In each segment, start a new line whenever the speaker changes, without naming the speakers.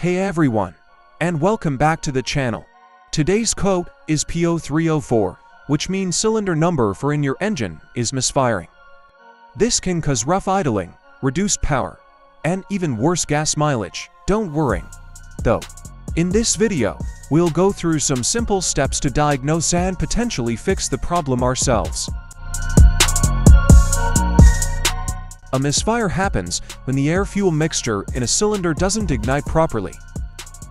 Hey everyone, and welcome back to the channel. Today's code is P0304, which means cylinder number four in your engine is misfiring. This can cause rough idling, reduced power, and even worse gas mileage. Don't worry, though. In this video, we'll go through some simple steps to diagnose and potentially fix the problem ourselves. A misfire happens when the air-fuel mixture in a cylinder doesn't ignite properly.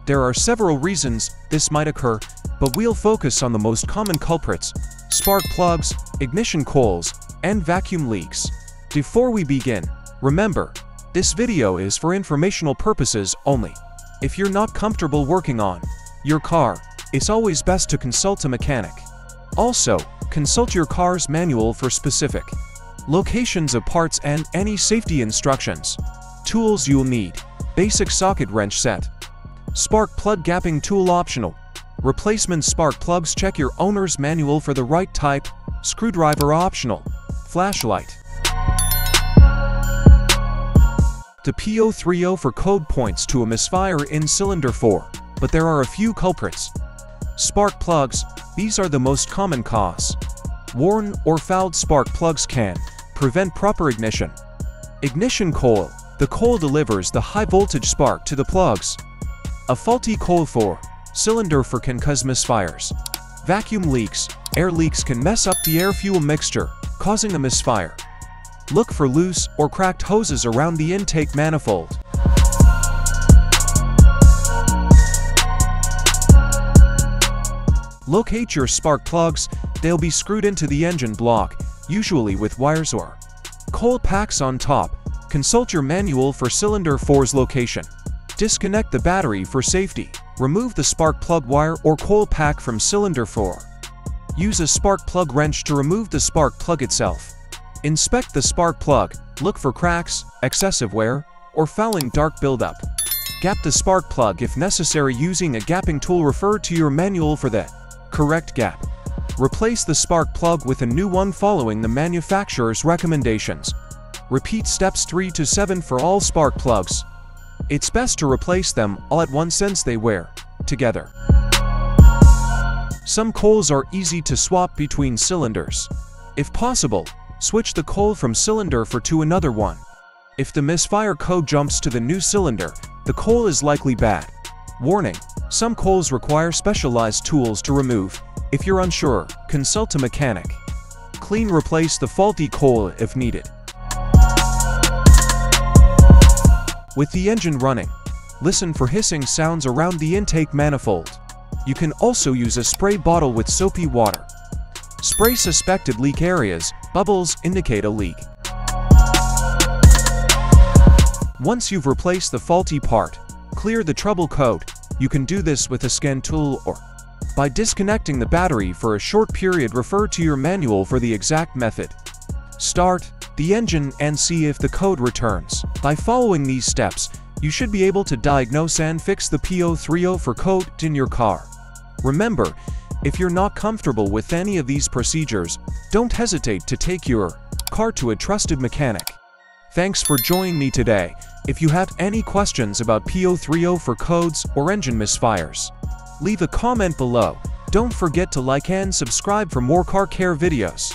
There are several reasons this might occur, but we'll focus on the most common culprits, spark plugs, ignition coils, and vacuum leaks. Before we begin, remember, this video is for informational purposes only. If you're not comfortable working on your car, it's always best to consult a mechanic. Also, consult your car's manual for specific locations of parts and any safety instructions. Tools you'll need. Basic socket wrench set. Spark plug gapping tool optional. Replacement spark plugs check your owner's manual for the right type. Screwdriver optional. Flashlight. The P0304 code points to a misfire in cylinder 4, but there are a few culprits. Spark plugs, these are the most common cause. Worn or fouled spark plugs can prevent proper ignition. Ignition coil, the coil delivers the high voltage spark to the plugs. A faulty coil for cylinder four can cause misfires. Vacuum leaks, air leaks can mess up the air-fuel mixture, causing a misfire. Look for loose or cracked hoses around the intake manifold. Locate your spark plugs, they'll be screwed into the engine block, usually with wires or coil packs on top. Consult your manual for cylinder 4's location. Disconnect the battery for safety. Remove the spark plug wire or coil pack from cylinder 4. Use a spark plug wrench to remove the spark plug itself. Inspect the spark plug, look for cracks, excessive wear, or fouling dark buildup. Gap the spark plug if necessary using a gapping tool refer to your manual for the correct gap. Replace the spark plug with a new one following the manufacturer's recommendations. Repeat steps 3 to 7 for all spark plugs. It's best to replace them all at once since they wear together. Some coils are easy to swap between cylinders. If possible, switch the coil from cylinder four to another one. If the misfire code jumps to the new cylinder, the coil is likely bad. Warning, some coils require specialized tools to remove. If you're unsure, consult a mechanic. Clean replace the faulty coil if needed. With the engine running, listen for hissing sounds around the intake manifold. You can also use a spray bottle with soapy water. Spray suspected leak areas, bubbles indicate a leak. Once you've replaced the faulty part, clear the trouble code. You can do this with a scan tool or by disconnecting the battery for a short period refer to your manual for the exact method. Start the engine and see if the code returns. By following these steps, you should be able to diagnose and fix the P0304 code in your car. Remember, if you're not comfortable with any of these procedures, don't hesitate to take your car to a trusted mechanic. Thanks for joining me today. If you have any questions about P0304 codes or engine misfires, leave a comment below. Don't forget to like and subscribe for more car care videos.